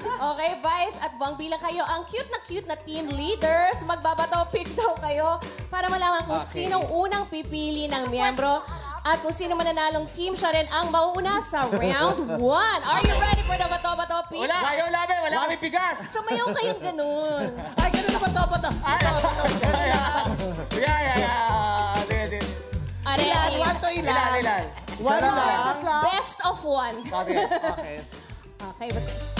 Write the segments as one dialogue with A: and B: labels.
A: Okay, Vice at Bong, bilang kayo ang cute na cute na team leaders, magbabato pick daw kayo para malaman kung sinong unang pipili ng miyembro at kung sino mananalong team siya rin ang mauuna sa round 1. Are you ready for the bato-bato pick?
B: Wala, ayaw laban. Wala kami bigas.
A: Sumayaw kayong ganun.
C: Ay, ganun naman to, bato.
B: Yeah, yeah, yeah. Sige, sige.
C: Ilan?
A: ready?
C: One to
B: Ilan,
C: ilan?
B: ilan?
C: One lang.
A: Best of one.
B: Okay.
C: Okay.
A: Okay, but...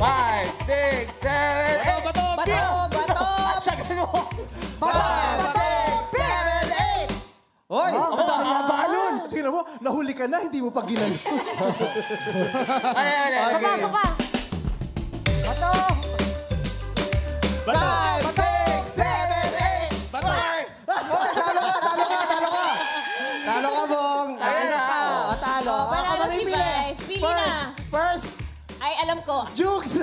B: Five, six, seven, eight.
A: Bato, bato!
C: Five, six, seven, eight.
D: Hoy!
B: Haba nun.
D: Tingnan mo, nahuli ka na, hindi mo pa ginano.
B: Ay, ay, ay.
D: Okay.
A: Sopa!
C: Five, six, seven, eight.
B: Five.
D: Talo ka, talo ka, talo ka! Talo ka, Bong!
B: Ayun na.
C: Oh, talo.
A: Oh, panalo
C: Ako
A: si. Pili na.
C: First, first,
A: Ay, alam ko.
C: Jukes.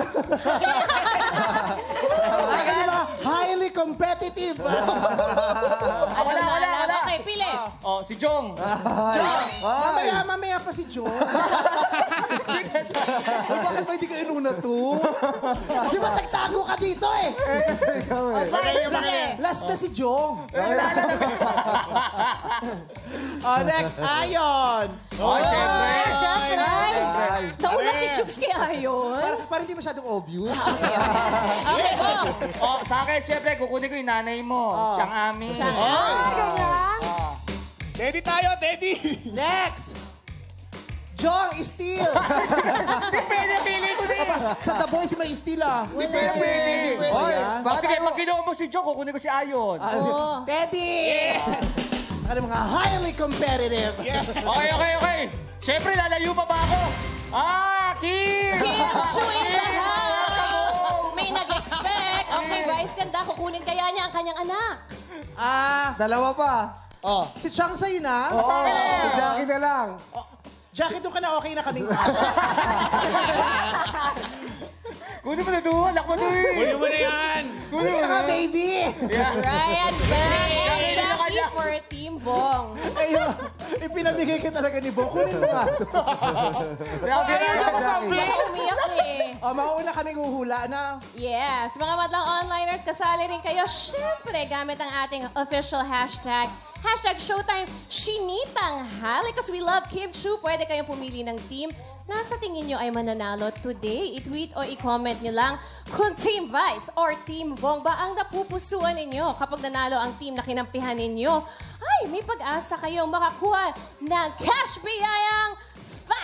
C: Ay, ano ba? Highly competitive.
A: Alam
B: wala,
A: na,
B: wala,
A: alam.
B: wala.
A: Okay, pili.
B: Oh, si Jong.
C: John, mamaya, mamaya pa si John.
D: Ay, bakit ba hindi ka inuna to?
C: Kasi matagtago ka dito eh.
A: Vice, pili.
C: Last na si Jong. oh, next, Ayon.
B: Oh, syempre.
A: Ah, syempre. Nauna si Chooks kay Ayon.
C: Para, para hindi masyadong obvious.
A: Okay, go.
B: Oh, sa akin, syempre, kukunin ko yung nanay mo. Siyang amin.
A: Ah, ganyan.
E: Teddy tayo, Teddy!
C: Next, Jong Steel.
B: Hindi pwede, pili ko din.
C: Sa The Boys may Steel ah.
B: Hindi pwede, pwede. Oh, sige, pag kinuha mo si Jong, kukunin ko si Ayon.
A: Oh.
C: Teddy! Ano mga highly competitive.
B: Okay, okay, okay. Syempre, lalayo pa ba ako? Ah, Kim!
A: Kim Chu in the house. May nag-expect. Okay, Vice, ganda. Kukunin kaya niya ang kanyang anak.
C: Ah,
D: Dalawa pa.
C: oh, si Chang sa'yo na.
D: Oo, si Jackie na lang.
C: Jackie, doon ka na okay na kaming
B: Kunin mo na doon, lakmo doon eh.
E: Kunin mo na yan!
B: Kunin mo na.
C: baby.
A: Ryan, Ben, and
B: Jackie,
A: for Team Bong.
C: Ayun, ipinamigay ka talaga ni Bo. Kunin mo nga.
B: Grabe na.
C: Kaming huhula na.
A: Yes, mga madlang onliners, kasali rin kayo. Siyempre, gamit ang ating official hashtag. Hashtag Showtime Shinitang Hali because we love Kim Chu. Pwede kayong pumili ng team na sa tingin nyo ay mananalo today. I-tweet o i-comment nyo lang kung Team Vice or Team Vong ba ang napupusuan ninyo. Kapag nanalo ang team na kinampihan ninyo, ay may pag-asa kayong makakuha ng cash biyayang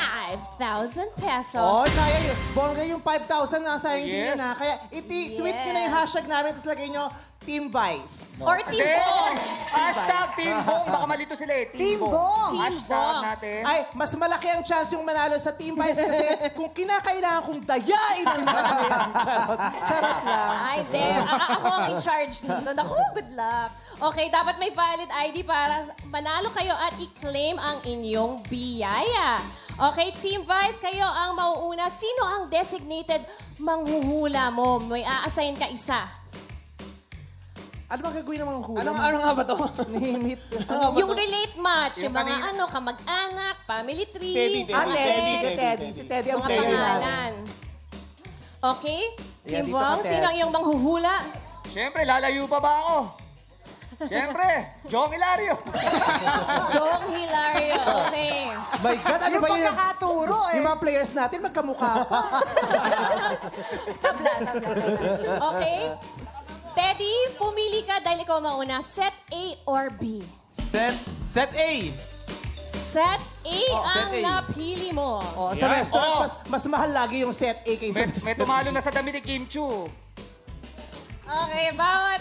A: 5,000 pesos.
C: Oh, sayang yun. Bongga yung 5,000 na sayang din
B: Yes.
C: yun ha. Kaya iti-tweet nyo na yung hashtag namin tapos lagay nyo Team Vice.
A: Or Team
B: Hindi.
A: Vong.
B: Hashtag Team Bong. Baka malito sila eh. Team, Bong.
A: Team
B: Hashtag
A: Bong.
B: natin.
C: Ay, mas malaki ang chance yung manalo sa Team Vice kasi kung kinakailangan kong dayain ang marami. Charot. Charot lang.
A: Ay, there. A- ako ang in-charge dito. Naku, good luck. Okay, dapat may valid ID para manalo kayo at i-claim ang inyong biyaya. Okay, Team Vice, kayo ang mauuna. Sino ang designated manghuhula mo? May a-assign ka isa.
C: Ano ba gagawin ng mga hula?
E: Ano, ano nga ba to?
C: Name it.
A: Yung relate match, yung,
B: Yung
A: mga
B: kanina-
A: ano, kamag-anak, family tree,
E: Teddy.
C: Ah, Teddy. Si Teddy. Si Teddy ang
A: mga
C: namin.
A: pangalan. Okay? Team
C: dito
A: Bong,
C: ka,
A: sino
C: Ted.
A: ang iyong manghuhula?
B: Siyempre, lalayo pa ba ako? Siyempre, Jong Hilario.
A: Jong Hilario. Okay.
C: My God, ano ba yun?
F: pagkakaturo eh.
C: Yung mga players natin magkamukha pa.
A: Tabla, tabla. Okay? Teddy, pumili ka dahil ikaw mauna. Set A or B?
E: Set, set A!
A: Set A ang
E: set A.
A: napili mo.
C: Oh, sa
E: Yan.
C: restaurant,
B: Oh.
C: mas, mas mahal lagi yung set A kaysa
B: May,
C: sa
B: may tumalo na sa damit ni Kim Chu.
A: Okay, bawat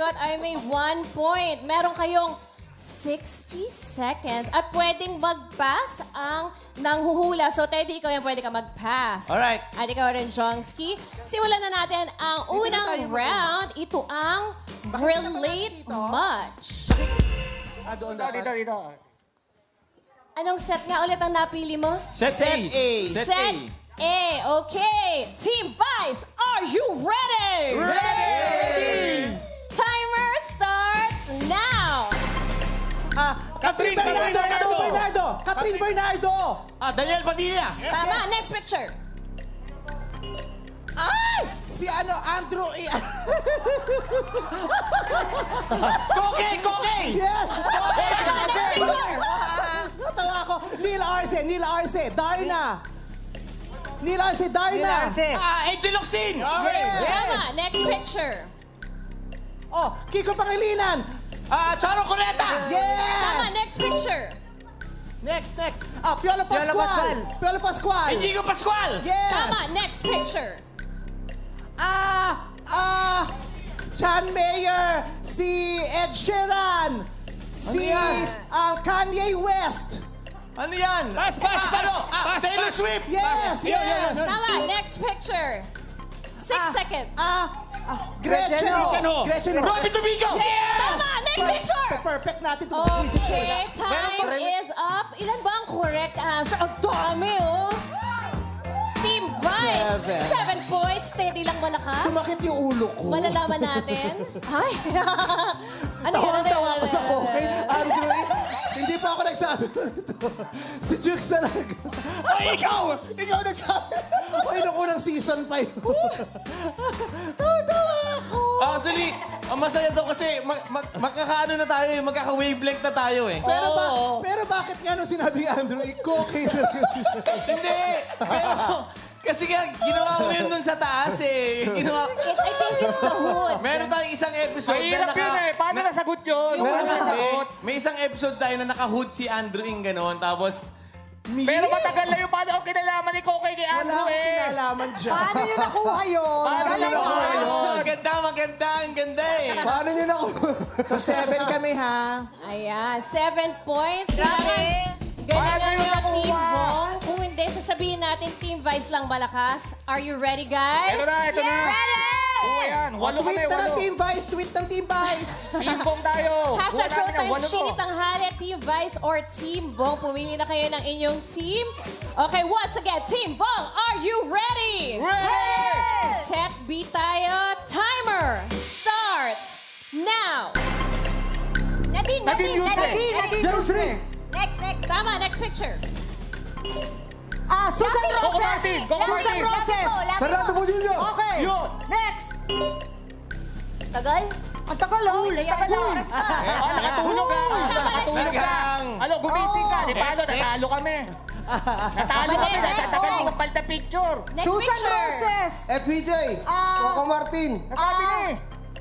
A: sagot ay may one point. Meron kayong 60 seconds at pwedeng mag-pass ang nanghuhula. So, Teddy, ikaw yan pwede ka mag-pass.
E: Alright.
A: At ikaw rin, Jongski. Simulan na natin ang
C: Dito na
A: unang
C: tayo mag-
A: round. Ito ang
C: Bakit
A: Relate? Much.
C: Ah, doon
B: Dito, dito,
C: dapat.
B: dito.
A: Anong set nga ulit ang napili mo?
E: Set,
C: Set A.
E: Set,
A: Set
E: A!
A: A. Okay. Team Vice, are you ready?
C: Ready!
A: Timer
C: Ah, Catherine Bernardo! Catherine Bernardo! Catherine Bernardo!
E: Ah, Daniel Padilla!
A: Tama. Next picture.
C: Ay! Si ano, Andrew E.
E: Koke! Koke!
C: yes!
A: Tama, next picture.
C: Natawa ako. Neil Arce, Neil Arce, Darna. Neil Arce, Darna.
E: Ah, Angel Locsin!
C: Yes!
A: Tama, next picture.
C: Oh, Kiko Pangilinan.
E: Ah, Charo!
C: Yes!
A: Tama, next picture.
C: Next, next. Ah, Piolo Pascual.
D: Pascual.
C: Piolo Pascual.
E: Inigo Pascual!
C: Yes!
A: Tama, next picture.
C: Ah, ah, John Mayer, si Ed Sheeran, si ah, Kanye West.
E: Ano yan?
B: Pass, pass,
E: ah,
B: pass.
E: Ano? Ah,
B: Pass,
E: Taylor
B: pass.
E: Swift!
C: Yes, yes.
A: Tama, next picture. Six
C: Ah,
A: seconds.
C: Ah, ah, Gretchen.
D: Gretchen
C: Ho.
B: Ho.
C: Gretchen Ho.
E: Robbie Domingo!
A: Tama, next picture.
C: Perfect natin kung mag-isip ko.
A: Okay, time is up. Ilan ba ang correct answer? Ang dami, oh. Team Vice,
C: Seven.
A: seven points. Steady lang malakas.
C: Sumakit yung ulo ko.
A: Malalaman natin. Ay. ano yun?
C: Tawang-tawa
A: Ano
C: ko
A: yun?
C: sa kokay. Andrew, hindi pa ako nagsabi. Si Jukes talaga.
B: Ay, ikaw! Ikaw nagsabi.
C: Ay, nung unang season pa yun. Tawa-tawa ako.
E: Actually, ang masaya to kasi mag, mag, magkakaano na tayo eh, magkaka-wavelength na tayo eh.
C: Pero, ba, pero bakit nga nung sinabi ni Andrew, i-kokay na
E: Hindi! Pero, kasi nga, ginawa mo yun dun sa taas eh. Ginawa,
A: It, I think it's the hood.
E: meron tayong isang episode
B: Mahirap
E: na naka...
B: yun eh. Paano nasagot yun?
A: Yung
B: Paano
A: una.
B: nasagot?
E: May, may isang episode tayo na naka-hood si Andrew Ing gano'n, tapos...
B: Pero matagal na yung paano ang kinalaman ni Kokay kay
C: Wala
B: Andrew
C: akong
B: eh.
C: kinalaman dyan.
D: Paano niyo nakuha yun?
B: Paano niyo nakuha yun?
E: Ang ganda, maganda, ang ganda eh.
D: Paano niyo nakuha?
C: So, seven kami, ha?
A: Ayan, seven points. Grabe. Galing
B: Paano
A: ang
B: yun
A: mga
B: nakuha?
A: Team Bong. Kung hindi, sasabihin natin Team Vice lang malakas. Are you ready, guys?
B: Ito na, ito na.
A: Ready!
B: Oo, yan. Walo kami,
C: tweet na ng
B: walo.
C: Team Vice, tweet ng Team Vice.
B: Team Bong tayo.
A: Hashtag
B: Kuha natin ang
A: Showtime,
B: walo to.
A: Tanghali, Team Vice or Team Bong. Pumili na kayo ng inyong team. Okay, once again, Team Bong, are you ready?
B: Ready!
A: Set B tayo. Timer starts now.
F: Nadine,
B: Nadine
F: Nadine,
B: Yusre.
F: Nadine,
D: Nadine Yusre.
F: Next, next.
A: Tama, next picture.
D: Ah, Susan
B: Coco
D: Roses.
B: Martin, Coco
D: Susan
B: Martin.
D: Roses.
F: Lapit mo, lapit
D: Fernando
F: mo.
D: Okay.
B: Yun.
D: Next.
F: Tagal?
D: Ang tagal, oh.
B: Tagal lang. Oh, nakatulog lang. Nakatulog ka.
E: Talagang.
B: Alo, gumising ka. Di ba? Alo, natalo kami. Natalo kami.
A: Oh.
B: mo magpalta picture.
A: Next
D: Susan
A: picture.
D: Roses.
G: FPJ,
D: Ah.
G: Coco Martin,
B: Nasabi
D: Ah.
B: niya eh.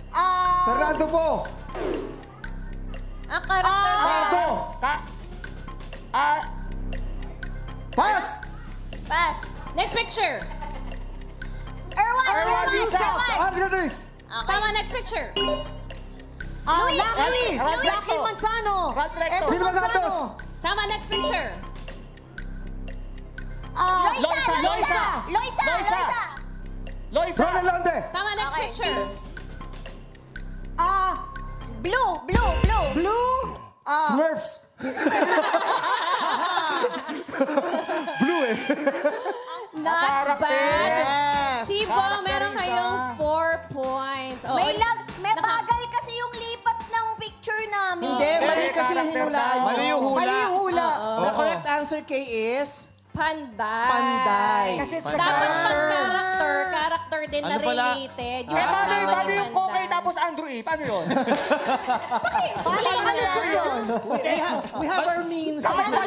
D: Ah,
G: Fernando po,
F: Ang karakter
D: Ah.
F: na.
G: Pardo,
B: Ka... Ah...
G: Pass!
F: Pass.
A: Next picture.
F: Erwan.
B: Erwan Bisa.
G: Andrew Ruiz,
A: Tama, next picture.
D: ah,
F: Luis,
D: Lucky.
F: Luis, Luis.
D: Lucky Manzano. Edwin
G: Vilma
D: Manzano.
G: Gatos,
A: Tama, next picture.
D: Ah,
B: Loisa,
F: Loisa,
B: Loisa.
F: Loisa,
B: Loisa.
F: Loisa.
B: Loisa.
G: Ronald Londe,
A: Tama, next
F: Okay.
A: picture.
D: ah,
F: Blue, blue, blue.
D: Blue. Ah,
G: Smurfs,
A: Not
B: Karakter.
A: bad.
F: Yung
C: hinulaan.
B: daw.
E: Mali yung hula.
D: mali yung hula.
C: The correct answer, Kay, is
A: Panday.
C: Panday.
D: Kasi it's the
A: Dapat pag
D: character.
A: character, character din na
E: Ano pala?
A: related.
B: Eh, paano,
A: asawa
B: paano
A: ni
B: yung
A: Panday.
B: Kokay tapos Andrew E? Paano yun?
D: Paano yung kalusot yun?
C: we have, we have our means.
D: Paano?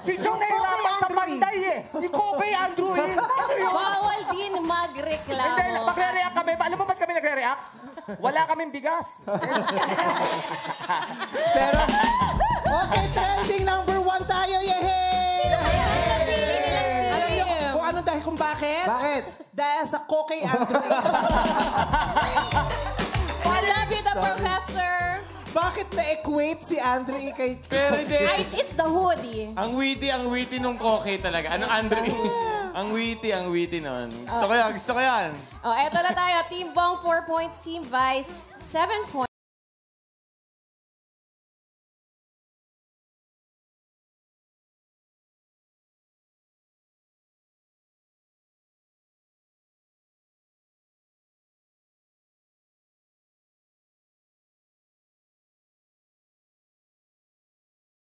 B: Si John nahihirapan sa
D: Andrew E.
B: panday eh. Ni Kokay Andrew E. Paano yun?
A: Bawal din magreklamo.
B: Hindi, magre-react kami. Alam mo ba't kami nagre-react? Wala kaming bigas.
C: Pero, okay, trending number one tayo. Yehey!
A: Sino kaya ang napili nilang
C: Alam niyo
A: team?
C: kung ano dahil kung bakit?
G: Bakit?
C: Dahil sa Kokay Andrew.
A: I love you, the professor.
C: bakit na-equate si Andrew kay...
E: Pero hindi.
A: Ay, it's the hoodie.
E: Ang witty, ang witty nung Kokay talaga. Ano, Andrew? Ang witty, ang witty nun. Gusto ko yan, gusto ko yan.
A: Oh, eto na tayo. Team Bong, 4 points. Team Vice, 7 points.